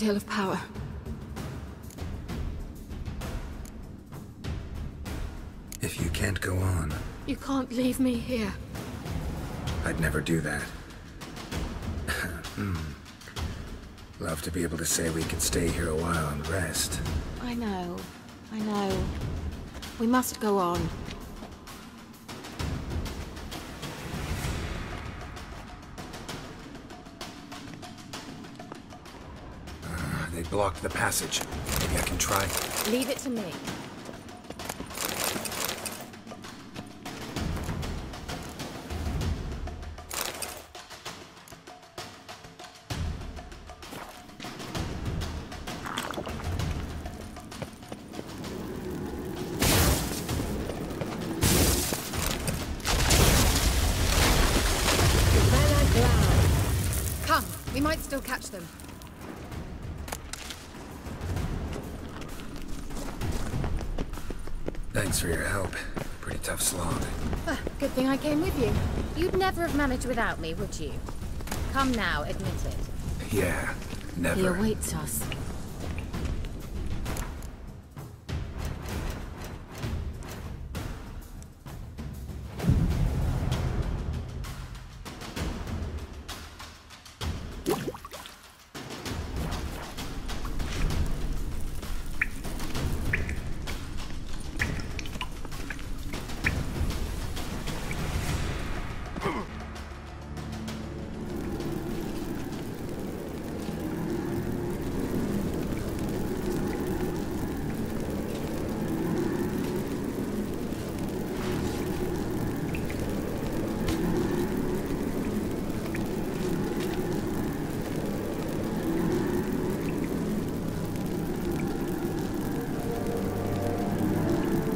deal of power. If you can't go on, You can't leave me here. I'd never do that. hmm. Love to be able to say we could stay here a while and rest. I know. I know. We must go on. Blocked the passage. Maybe I can try. Leave it to me. Thanks for your help. Pretty tough slog. Ah, Good thing I came with you. You'd never have managed without me, would you? Come now, admit it. Yeah, never. He awaits us.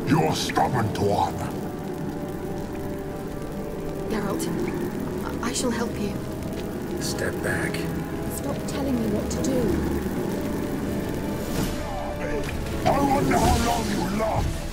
You're stubborn, Tuan. Geralt, I, I shall help you. Step back. Stop telling me what to do. I wonder how long you last.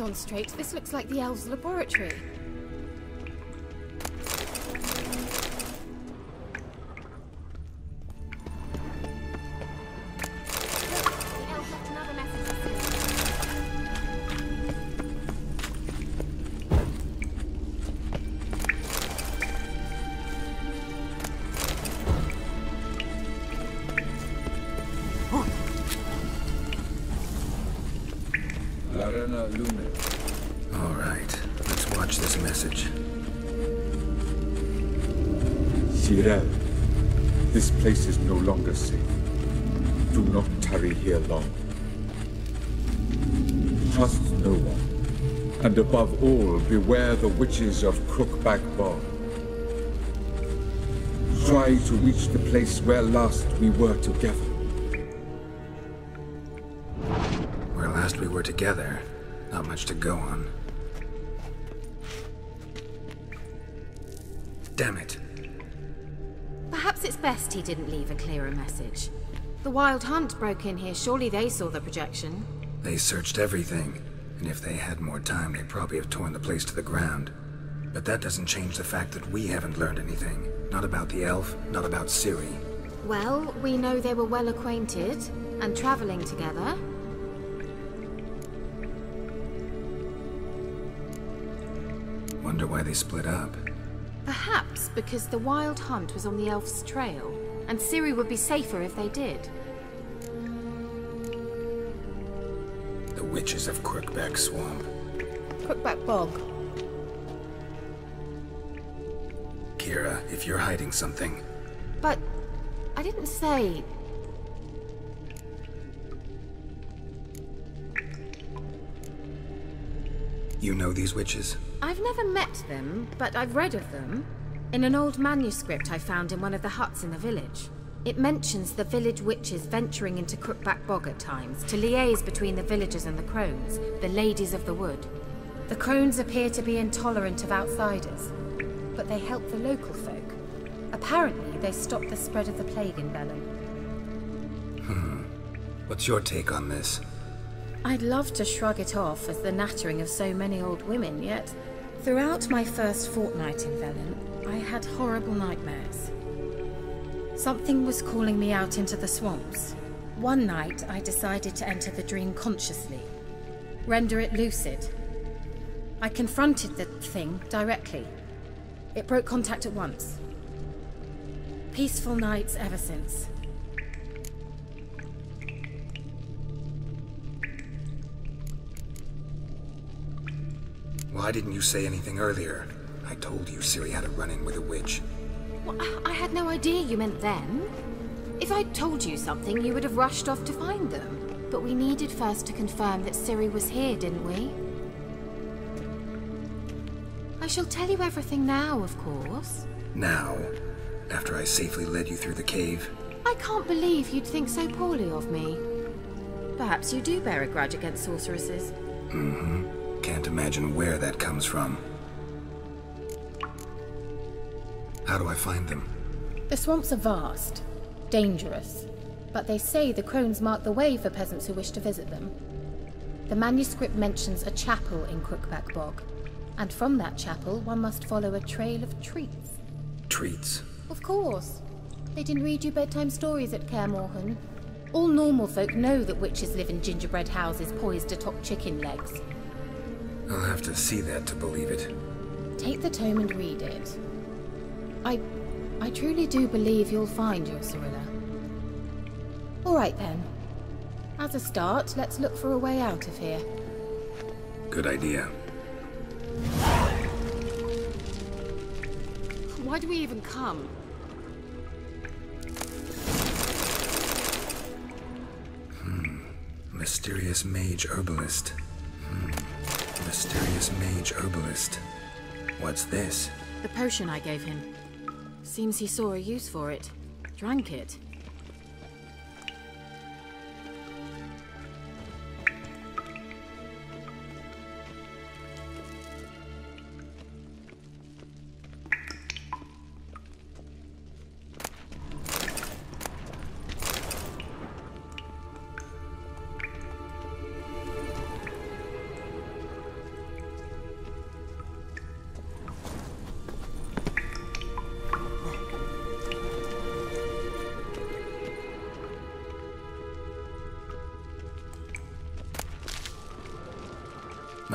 On straight, this looks like the elves' laboratory. Zireael, this place is no longer safe. Do not tarry here long. Trust no one. And above all, beware the witches of Crookback Bog. Try to reach the place where last we were together. Where last we were together, not much to go on. He didn't leave a clearer message. The Wild Hunt broke in here. Surely they saw the projection. They searched everything. And if they had more time, they'd probably have torn the place to the ground. But that doesn't change the fact that we haven't learned anything. Not about the elf, not about Ciri. Well, we know they were well acquainted and traveling together. Wonder why they split up. Perhaps because the Wild Hunt was on the elf's trail, and Ciri would be safer if they did. The witches of Crookback Swamp. Crookback Bog. Keira, if you're hiding something, But I didn't say. you know these witches? I've never met them, but I've read of them. In an old manuscript I found in one of the huts in the village. It mentions the village witches venturing into Crookback Bog at times to liaise between the villagers and the crones, the ladies of the wood. The crones appear to be intolerant of outsiders, but they help the local folk. Apparently, they stop the spread of the plague in Velen. Hmm. What's your take on this? I'd love to shrug it off as the nattering of so many old women, yet throughout my first fortnight in Velen, I had horrible nightmares. Something was calling me out into the swamps. One night, I decided to enter the dream consciously, render it lucid. I confronted the thing directly. It broke contact at once. Peaceful nights ever since. Why didn't you say anything earlier? I told you Ciri had a run-in with a witch. Well, I had no idea you meant them. If I'd told you something, you would have rushed off to find them. But we needed first to confirm that Ciri was here, didn't we? I shall tell you everything now, of course. Now, after I safely led you through the cave, I can't believe you'd think so poorly of me. Perhaps you do bear a grudge against sorceresses. Mm-hmm. Can't imagine where that comes from. How do I find them? The swamps are vast, dangerous, but they say the crones mark the way for peasants who wish to visit them. The manuscript mentions a chapel in Crookback Bog, and from that chapel one must follow a trail of treats. Treats. Of course. They didn't read you bedtime stories at Kaer Morhen. All normal folk know that witches live in gingerbread houses poised atop chicken legs. I'll have to see that to believe it. Take the tome and read it. I. I truly do believe you'll find your Cirilla. Alright then. As a start, let's look for a way out of here. Good idea. Why do we even come? Hmm. Mysterious mage herbalist. Hmm. Mysterious mage herbalist. What's this? The potion I gave him. Seems he saw a use for it. Drank it.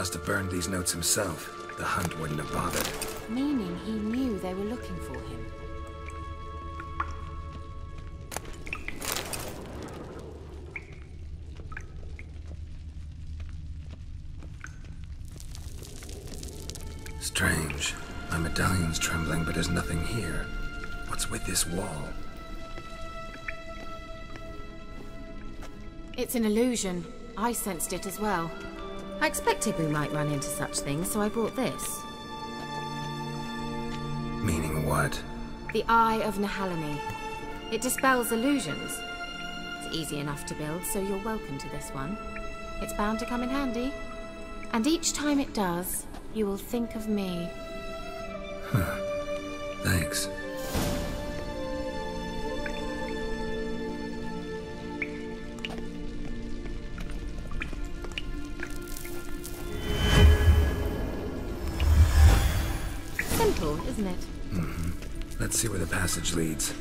Must have burned these notes himself. The hunt wouldn't have bothered. Meaning he knew they were looking for him. Strange. My medallion's trembling, but there's nothing here. What's with this wall? It's an illusion. I sensed it as well. I expected we might run into such things, so I brought this. Meaning what? The Eye of Nehaleni. It dispels illusions. It's easy enough to build, so you're welcome to this one. It's bound to come in handy. And each time it does, you will think of me. Thanks. See where the passage leads.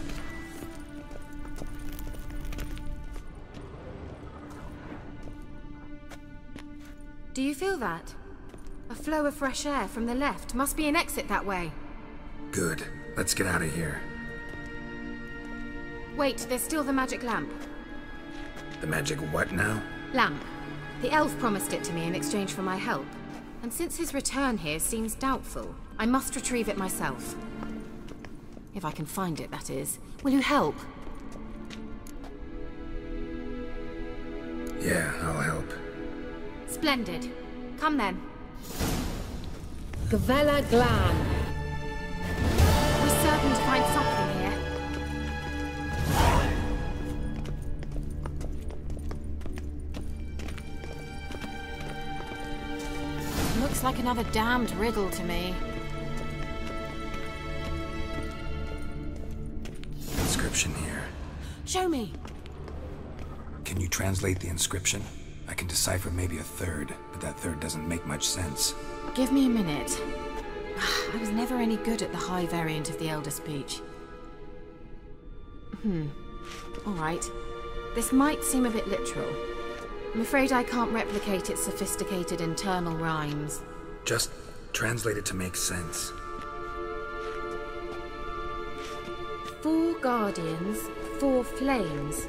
Do you feel that? A flow of fresh air from the left. Must be an exit that way. Good. Let's get out of here. Wait, there's still the magic lamp. The magic what now? Lamp. The elf promised it to me in exchange for my help. And since his return here seems doubtful, I must retrieve it myself. If I can find it, that is. Will you help? Yeah, I'll help. Splendid. Come then. Gavella Glan. We're certain to find something here. Looks like another damned riddle to me. Translate the inscription? I can decipher maybe a third, but that third doesn't make much sense. Give me a minute. I was never any good at the high variant of the Elder speech. Hmm. Alright. This might seem a bit literal. I'm afraid I can't replicate its sophisticated internal rhymes. Just translate it to make sense. Four guardians, four flames,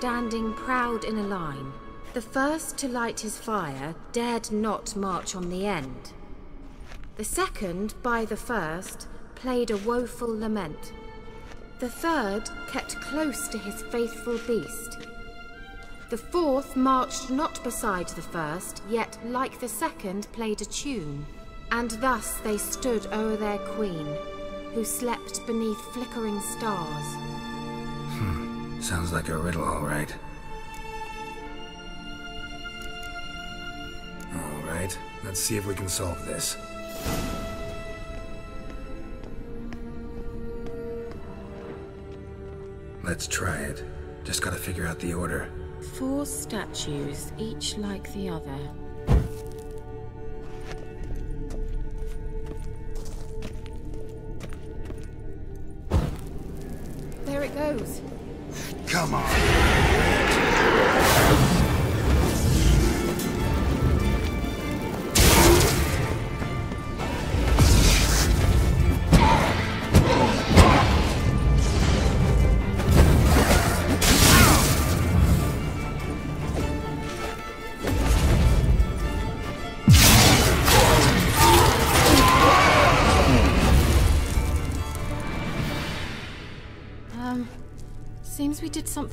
standing proud in a line. The first to light his fire dared not march on the end. The second, by the first, played a woeful lament. The third kept close to his faithful beast. The fourth marched not beside the first, yet, like the second, played a tune. And thus they stood o'er their queen, who slept beneath flickering stars. Sounds like a riddle, all right. All right, let's see if we can solve this. Let's try it. Just gotta figure out the order. Four statues, each like the other. Come on!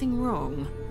Something wrong.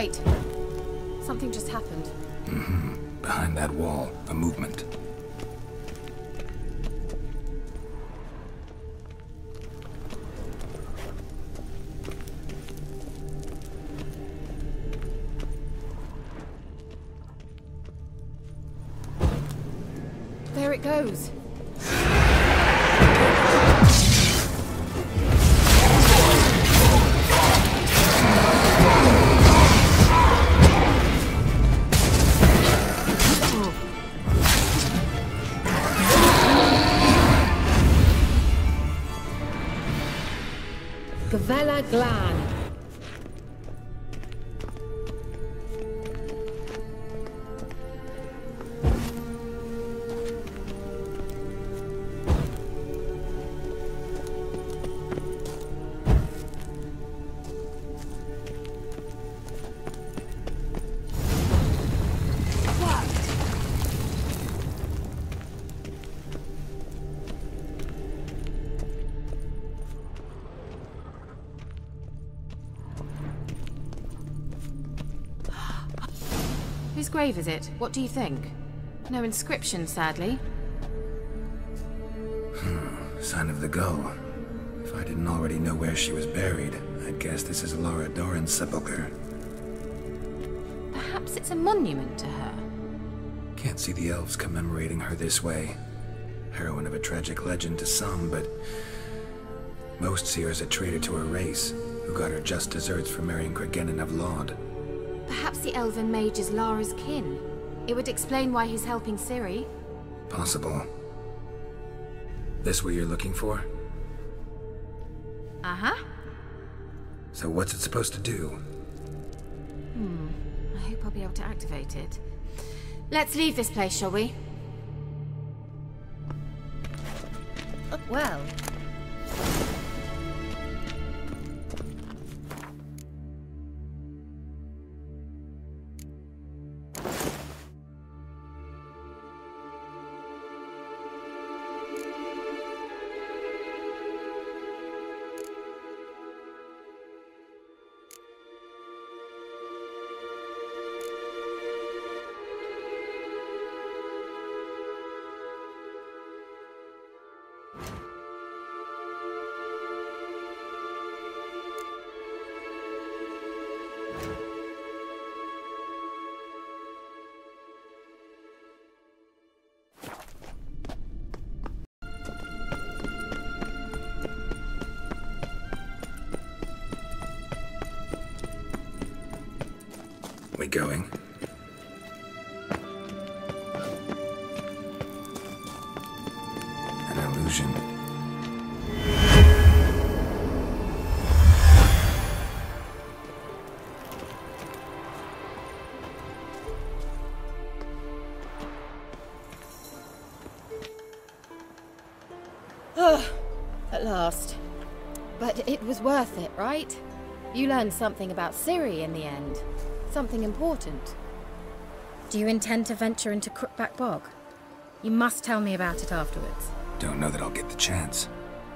Wait. Something just happened. Mm-hmm. Behind that wall, a movement. There it goes. Grave is it? What do you think? No inscription, sadly. Sign of the gull. If I didn't already know where she was buried, I'd guess this is Lara Dorren's sepulchre. Perhaps it's a monument to her. Can't see the elves commemorating her this way. Heroine of a tragic legend to some, but most see her as a traitor to her race, who got her just deserts for marrying Cregennan of Lod. Perhaps the elven mage is Lara's kin. It would explain why he's helping Ciri. Possible. This what you're looking for? Uh-huh. So what's it supposed to do? Hmm. I hope I'll be able to activate it. Let's leave this place, shall we? Well, going? An illusion. at last. But it was worth it, right? You learned something about Ciri in the end. Something important. Do you intend to venture into Crookback Bog? You must tell me about it afterwards. Don't know that I'll get the chance.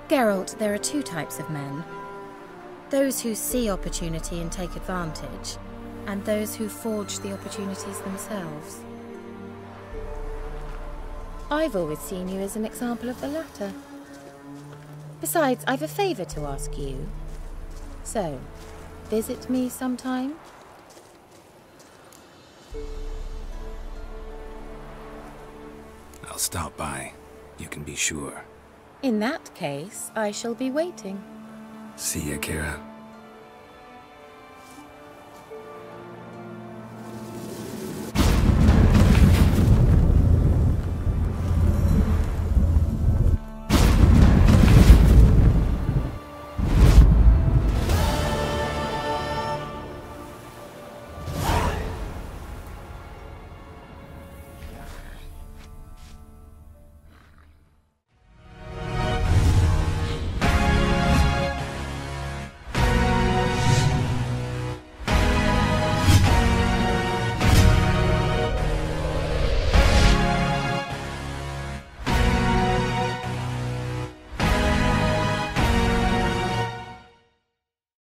Geralt, there are two types of men. Those who see opportunity and take advantage, and those who forge the opportunities themselves. I've always seen you as an example of the latter. Besides, I've a favour to ask you. So, visit me sometime? I'll stop by. You can be sure. In that case, I shall be waiting. See ya, Keira.